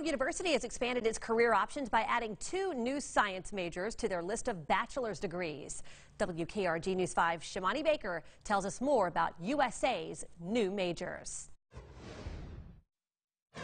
Bethel University has expanded its career options by adding two new science majors to their list of bachelor's degrees. WKRG News 5 Shamani Baker tells us more about USA's new majors.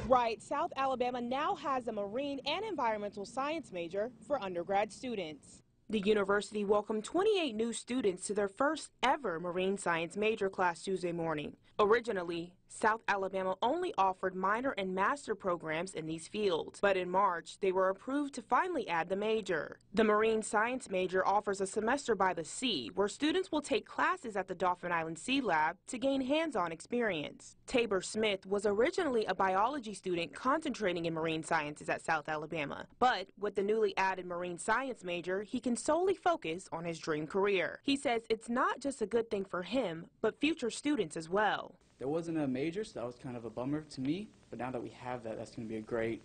Right, South Alabama now has a marine and environmental science major for undergrad students. The university welcomed 28 new students to their first ever marine science major class Tuesday morning. Originally, South Alabama only offered minor and master programs in these fields, but in March, they were approved to finally add the major. The marine science major offers a semester by the sea where students will take classes at the Dauphin Island Sea Lab to gain hands-on experience. Tabor Smith was originally a biology student concentrating in marine sciences at South Alabama, but with the newly added marine science major, he can solely focus on his dream career. He says it's not just a good thing for him, but future students as well there wasn't a major, so that was kind of a bummer to me. But now that we have that, that's going to be a great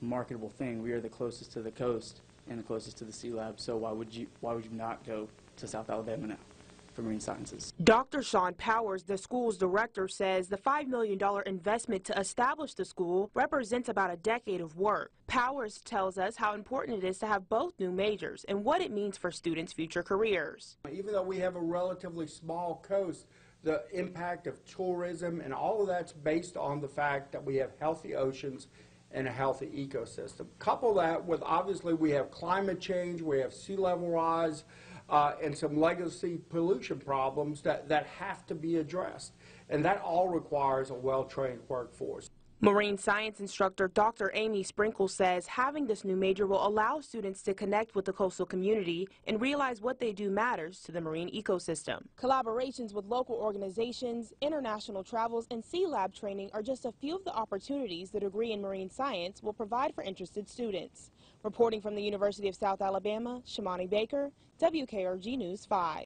marketable thing. We are the closest to the coast and the closest to the Sea Lab, so why would you why would you not go to South Alabama now? For marine sciences. Dr. Sean Powers, the school's director, says the $5 million investment to establish the school represents about a decade of work. Powers tells us how important it is to have both new majors and what it means for students' future careers. Even though we have a relatively small coast, the impact of tourism, and all of that's based on the fact that we have healthy oceans and a healthy ecosystem. Couple that with obviously we have climate change, we have sea level rise, uh, and some legacy pollution problems that, that have to be addressed. And that all requires a well trained workforce. Marine science instructor Dr. Amy Sprinkle says having this new major will allow students to connect with the coastal community and realize what they do matters to the marine ecosystem. Collaborations with local organizations, international travels, and Sea Lab training are just a few of the opportunities the degree in marine science will provide for interested students. Reporting from the University of South Alabama, Shamani Baker, WKRG News 5.